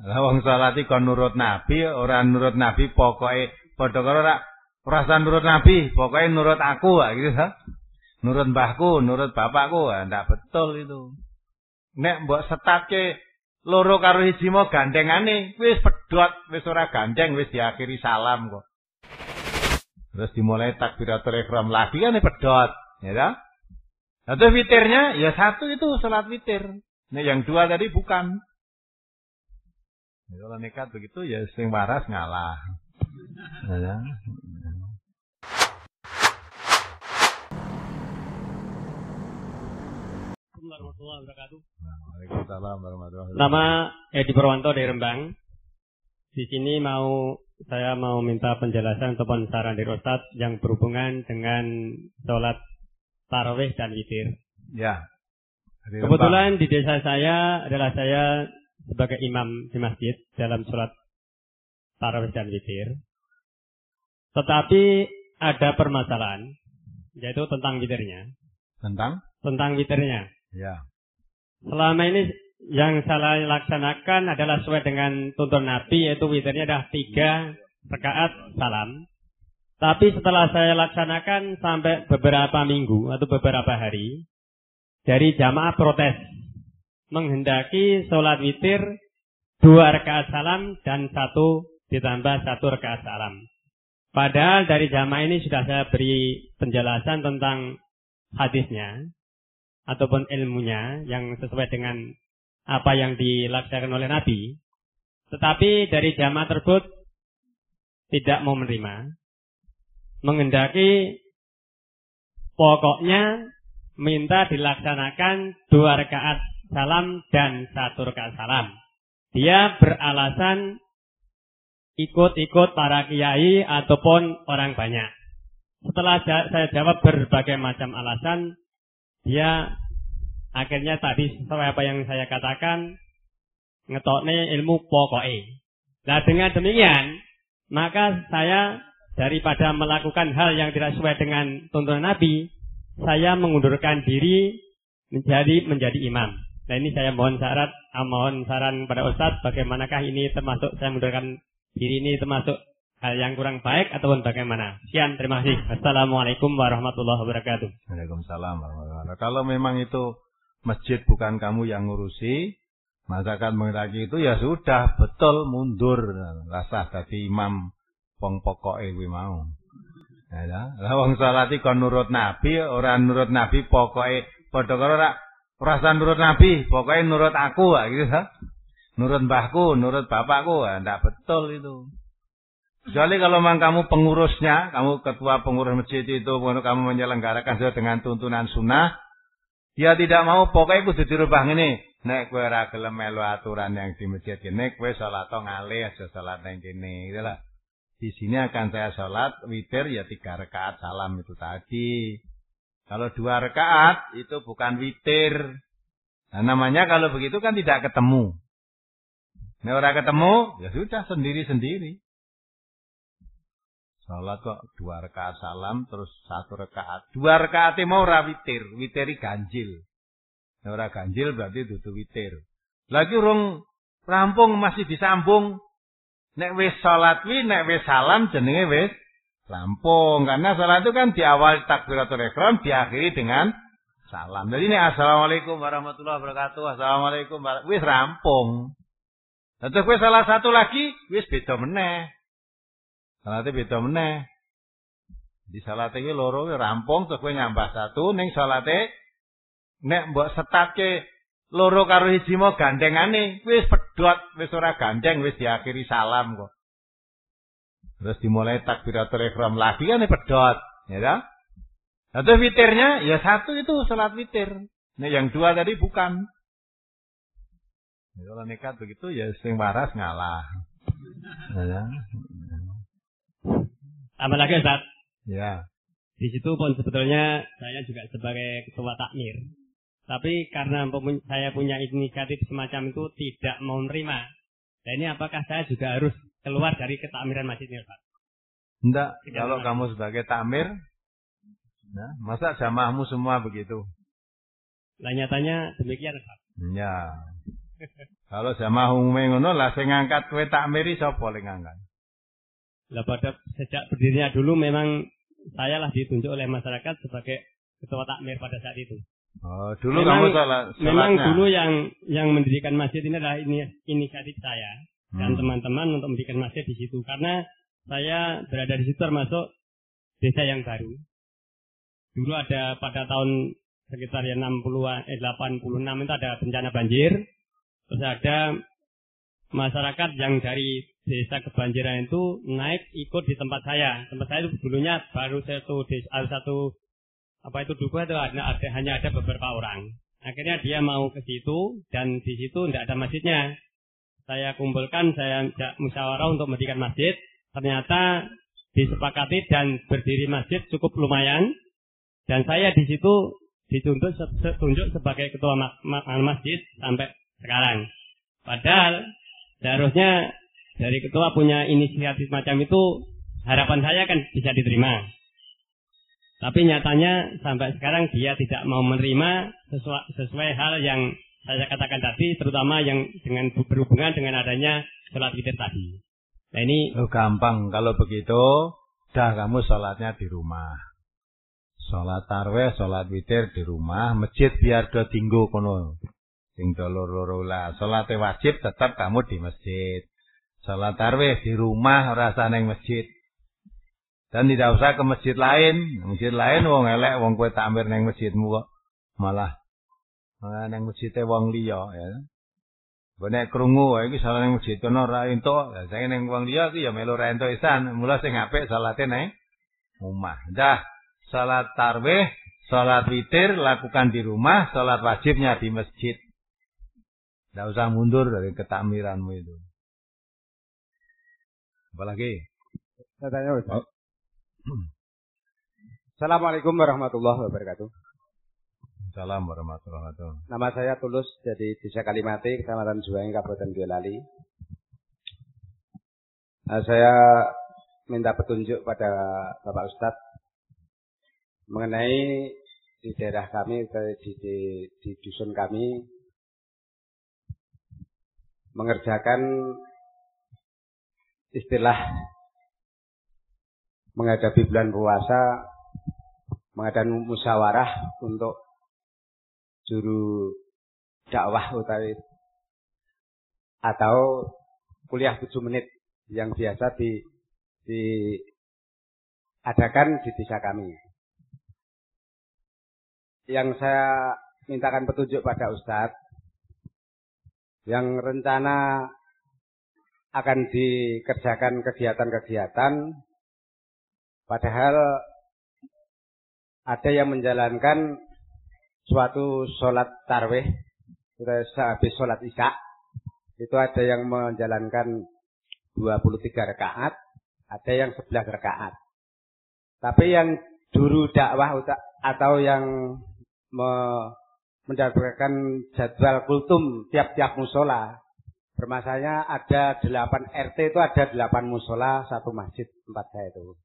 Lah wong salat kon nurut Nabi, ora nurut Nabi pokoke padha karo ora rasa nurut Nabi, pokoke nurut aku gitu ha. Nurut mbahku, nurut bapakku, ndak betul itu. Nek mbok setake loro karo hiji mau gandengane, wis pedhot, wis ora gandeng, wis diakhiri salam kok. Terus dimulai takbiratul ihram lagi kan pedhot, ya kan? Atau witirnya ya satu itu salat witir. Nah yang dua tadi bukan. Ya, kalau nekat begitu ya sing waras ngalah. Ya. warahmatullahi wabarakatuh. Waalaikumsalam warahmatullahi wabarakatuh. Nama Edi Purwanto dari Rembang. Di sini mau saya mau minta penjelasan ataupun saran dari Ustadz yang berhubungan dengan sholat tarawih dan witir. Ya. Kebetulan di desa saya adalah saya sebagai imam di masjid dalam sholat tarawih dan witir. Tetapi ada permasalahan, yaitu tentang witirnya. Tentang? Tentang witirnya. Ya. Selama ini yang saya laksanakan adalah sesuai dengan tuntun Nabi, yaitu witirnya adalah tiga rakaat salam. Tapi setelah saya laksanakan sampai beberapa minggu atau beberapa hari, dari jamaah protes menghendaki sholat witir dua rakaat salam dan satu ditambah satu rakaat salam. Padahal dari jamaah ini sudah saya beri penjelasan tentang hadisnya ataupun ilmunya yang sesuai dengan apa yang dilaksanakan oleh Nabi. Tetapi dari jamaah tersebut tidak mau menerima. Mengendaki pokoknya minta dilaksanakan dua rakaat salam dan satu rakaat salam. Dia beralasan ikut-ikut para kiai ataupun orang banyak. Setelah saya jawab berbagai macam alasan, dia akhirnya tadi sesuai apa yang saya katakan ngetokne ilmu pokoknya. Nah dengan demikian maka saya daripada melakukan hal yang tidak sesuai dengan tuntunan Nabi, saya mengundurkan diri menjadi menjadi imam. Nah ini saya mohon syarat, mohon saran pada Ustadz, bagaimanakah ini termasuk saya mengundurkan diri ini termasuk hal yang kurang baik ataupun bagaimana? Sekian, terima kasih. Assalamualaikum warahmatullahi wabarakatuh. Waalaikumsalam warahmatullahi wabarakatuh. Kalau memang itu masjid bukan kamu yang ngurusi, masyarakat mengendaki itu ya sudah betul mundur rasa tadi imam pong pokok kuwi mau. Ya, lah wong salati kon nurut nabi, orang nurut nabi karo ora rasa nurut nabi, pokoknya nurut aku gitu ha. Nurut mbahku, nurut bapakku, ndak betul itu. Kecuali kalau memang kamu pengurusnya, kamu ketua pengurus masjid itu, kamu menyelenggarakan sesuai dengan tuntunan sunnah, dia tidak mau pokoknya kudu dirubah ini. Nek kue ora gelem melu aturan yang di masjid ini, kue sholat ngalih aja sholat yang kene, gitu lah. Di sini akan saya sholat witir ya tiga rakaat salam itu tadi. Kalau dua rakaat itu bukan witir. Nah, namanya kalau begitu kan tidak ketemu. Nek ora ketemu, ya sudah sendiri-sendiri. Salat kok dua rakaat salam terus satu rakaat. Dua rakaat mau ora witir, witiri ganjil. Nah, ora ganjil berarti dudu witir. Lagi urung rampung masih disambung. Nek wis salat wi, nek wis salam jenenge wis rampung. Karena salat itu kan di awal takbiratul ihram diakhiri dengan salam. Jadi ini assalamualaikum warahmatullahi wabarakatuh. Assalamualaikum wis rampung. Terus wis salah satu lagi wis beda meneh. Salate beda meneh. Di salate iki loro rampung terus kowe nyambah satu ning salate nek mbok setake loro karo hiji mau gandengane wis pedhot wis ora gandeng wis diakhiri salam kok. Terus dimulai takbiratul ihram lagi kan pedhot, ya kan? Atau witirnya ya satu itu salat witir. Nah yang dua tadi bukan. Ya, kalau nekat begitu ya sing waras ngalah. Ya. Apa lagi Ustaz? Ya. Di situ pun sebetulnya saya juga sebagai ketua takmir. Tapi karena saya punya inisiatif semacam itu tidak mau menerima. Dan ini apakah saya juga harus keluar dari ketakmiran masjid ini Ustaz? Enggak. Kalau kamu sebagai takmir, nah, masa jamaahmu semua begitu? Lah nyatanya demikian Ustaz. Ya. Kalau jamaah umume ngono lah sing ngangkat kowe takmiri sapa ling ngangkat? Lah pada sejak berdirinya dulu memang saya lah ditunjuk oleh masyarakat sebagai ketua takmir pada saat itu. Oh, dulu memang, kamu salah Memang dulu yang yang mendirikan masjid ini adalah ini inisiatif saya dan Hmm. teman-teman untuk mendirikan masjid di situ karena saya berada di situ termasuk desa yang baru. Dulu ada pada tahun sekitar ya 60-an eh 86 itu ada bencana banjir. Terus ada masyarakat yang dari desa kebanjiran itu naik ikut di tempat saya. Tempat saya itu dulunya baru satu desa satu apa itu dukuh itu ada, ada hanya ada beberapa orang. Akhirnya dia mau ke situ dan di situ tidak ada masjidnya. Saya kumpulkan, saya musyawarah untuk mendirikan masjid. Ternyata disepakati dan berdiri masjid cukup lumayan. Dan saya di situ ditunjuk se- tunjuk sebagai ketua ma- masjid sampai sekarang. Padahal seharusnya dari ketua punya inisiatif macam itu harapan saya kan bisa diterima. Tapi nyatanya sampai sekarang dia tidak mau menerima sesuai, sesuai hal yang saya katakan tadi, terutama yang dengan berhubungan dengan adanya sholat witir tadi. Nah ini Oh, gampang kalau begitu, dah kamu sholatnya di rumah. Sholat tarweh, sholat witir di rumah, masjid biar do tinggu kono. Sing loro-loro lah. Sholat wajib tetap kamu di masjid. Sholat tarweh di rumah rasa neng masjid. Dan tidak usah ke masjid lain. Masjid lain wong elek wong kue takmir neng masjidmu kok. Malah malah neng masjidnya wong liya ya. Bonek krungu wae iki salah ning masjid kono ora entuk. Ya saya ning wong liya iki ya melu ra entuk isan. Mula sing apik salate nang omah. Dah salat tarwih, salat witir lakukan di rumah, salat wajibnya di masjid. Tidak usah mundur dari ketakmiranmu itu. Apalagi? Saya tanya Ustaz. Oh. Assalamualaikum warahmatullahi wabarakatuh. Salam warahmatullahi wabarakatuh. Nama saya Tulus dari Desa Kalimati, Kecamatan Juwaing, Kabupaten Boyolali. Nah, saya minta petunjuk pada Bapak Ustadz mengenai di daerah kami, di, di, di dusun kami, mengerjakan istilah menghadapi bulan puasa, mengadakan musyawarah untuk juru dakwah utawi atau kuliah 7 menit yang biasa di diadakan di desa kami. Yang saya mintakan petunjuk pada Ustadz yang rencana akan dikerjakan kegiatan-kegiatan padahal ada yang menjalankan suatu sholat tarwih habis sholat isya itu ada yang menjalankan 23 rakaat ada yang 11 rakaat. Tapi yang juru dakwah atau yang me mendapatkan jadwal kultum tiap-tiap musola bermasanya ada 8 RT itu ada 8 musola satu masjid tempat saya itu.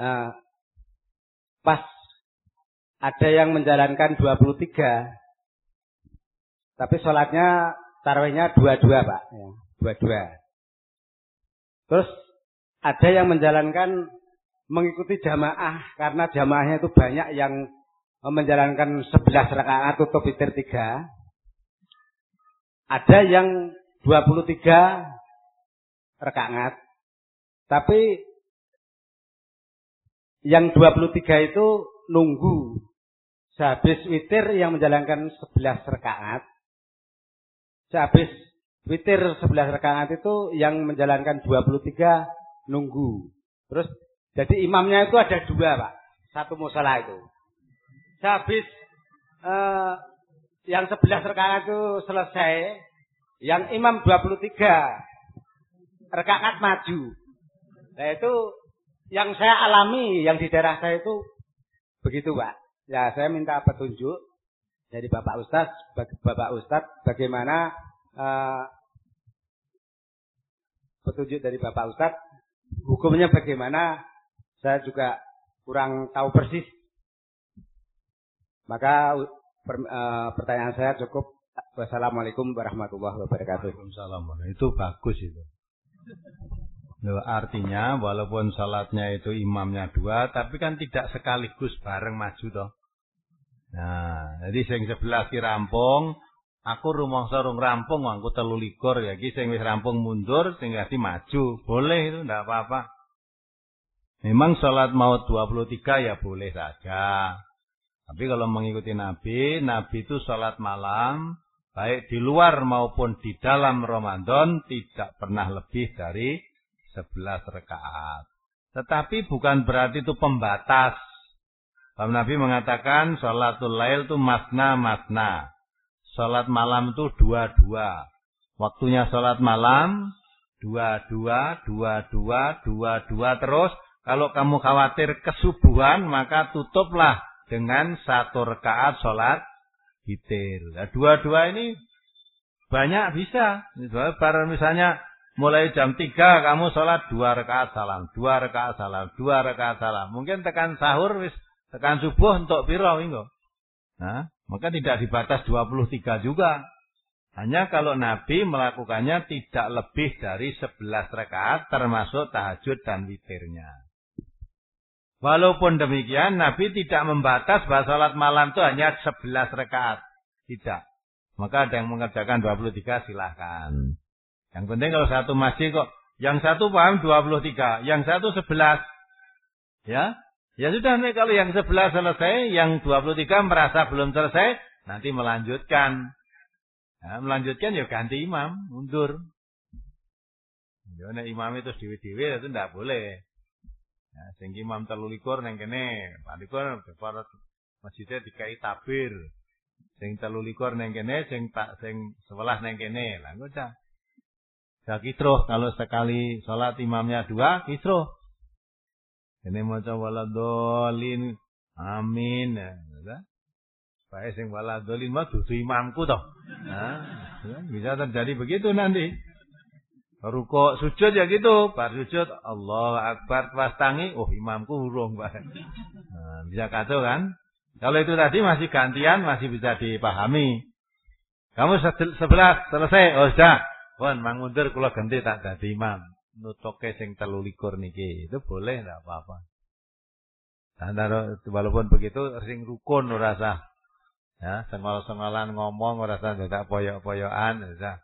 Nah pas ada yang menjalankan 23 tapi sholatnya tarawihnya dua-dua pak. Ya, dua-dua. Terus ada yang menjalankan mengikuti jamaah karena jamaahnya itu banyak yang menjalankan 11 rakaat tutup witir 3 ada yang 23 rakaat. Tapi yang 23 itu nunggu sehabis witir yang menjalankan 11 rakaat. Sehabis witir 11 rakaat itu yang menjalankan 23 nunggu. Terus jadi imamnya itu ada dua, Pak. Satu musola itu. Sehabis eh, yang 11 rakaat itu selesai, yang imam 23 rakaat maju. Nah itu yang saya alami yang di daerah saya itu begitu pak. Ya saya minta petunjuk dari Bapak Ustadz, Bapak Ustadz bagaimana uh, petunjuk dari Bapak Ustadz hukumnya bagaimana saya juga kurang tahu persis. Maka per, uh, pertanyaan saya cukup Wassalamualaikum warahmatullahi wabarakatuh. Waalaikumsalam. Itu bagus itu. Loh, artinya walaupun salatnya itu imamnya dua, tapi kan tidak sekaligus bareng maju toh. Nah, jadi sing sebelah ki rampung, aku rumangsa rung rampung, aku telu likur ya ki sing wis rampung mundur, sing ngerti maju. Boleh itu ndak apa-apa. Memang salat maut 23 ya boleh saja. Tapi kalau mengikuti Nabi, Nabi itu salat malam baik di luar maupun di dalam Ramadan tidak pernah lebih dari 11 rakaat. Tetapi bukan berarti itu pembatas. Kalau Nabi mengatakan sholatul lail itu masna-masna. Sholat malam itu dua-dua. Waktunya sholat malam, dua-dua, dua-dua, dua-dua terus. Kalau kamu khawatir kesubuhan, maka tutuplah dengan satu rakaat sholat witir. Nah, dua-dua ini banyak bisa. Misalnya Mulai jam 3 kamu sholat dua rakaat salam, dua rakaat salam, dua rakaat salam. Mungkin tekan sahur wis tekan subuh untuk piro minggu. Nah, maka tidak dibatas 23 juga. Hanya kalau Nabi melakukannya tidak lebih dari 11 rakaat termasuk tahajud dan witirnya. Walaupun demikian Nabi tidak membatas bahwa sholat malam itu hanya 11 rakaat. Tidak. Maka ada yang mengerjakan 23 silahkan. Yang penting kalau satu masjid kok yang satu paham 23, yang satu 11. Ya. Ya sudah nih kalau yang 11 selesai, yang 23 merasa belum selesai, nanti melanjutkan. Ya, melanjutkan ya ganti imam, mundur. Ya nek imam itu dewi-dewi itu tidak boleh. Ya, sing imam telulikur neng kene, palikur para masjidnya dikai tabir. Sing telulikur neng kene, sing tak sing sebelah neng kene. Lah ngono Ya kisruh. Kalau sekali sholat imamnya dua, kisruh. Ini maca waladolin. Amin. Supaya sing waladolin mah dudu imamku toh. Ya, bisa terjadi begitu nanti. Ruko sujud ya gitu, bar sujud Allah Akbar pas tangi, oh imamku urung Pak. Nah, bisa kacau kan? Kalau itu tadi masih gantian masih bisa dipahami. Kamu sebelah selesai, oh sudah. Wan mangundur kula ganti tak dadi imam. Nutoke sing telu likur niki. Itu boleh enggak apa-apa. Nah, walaupun begitu sing rukun ora sah. Ya, sengol-sengolan ngomong ora sah dadak poyok-poyokan ya.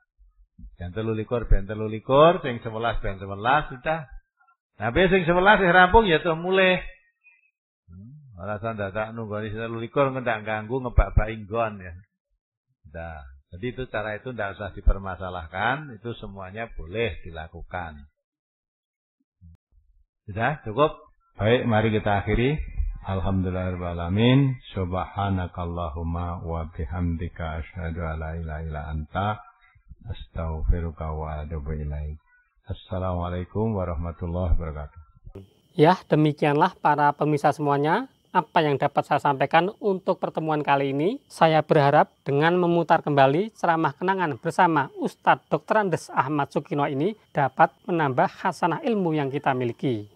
Ben telu likur ben telu likur, sing 11 ben 11 sudah. Nah, sing 11 sing rampung ya tuh mulai. Hmm, ora sah dadak nunggoni telu likur ngendak ganggu ngebak-bak inggon ya. Dah. Jadi itu cara itu tidak usah dipermasalahkan, itu semuanya boleh dilakukan. Sudah cukup? Baik, mari kita akhiri. Alhamdulillahirrahmanirrahim. Subhanakallahumma wa bihamdika asyhadu an la ilaha illa anta astaghfiruka wa ilaik. Assalamualaikum warahmatullahi wabarakatuh. Ya, demikianlah para pemirsa semuanya apa yang dapat saya sampaikan untuk pertemuan kali ini. Saya berharap dengan memutar kembali ceramah kenangan bersama Ustadz Dr. Andes Ahmad Sukino ini dapat menambah hasanah ilmu yang kita miliki.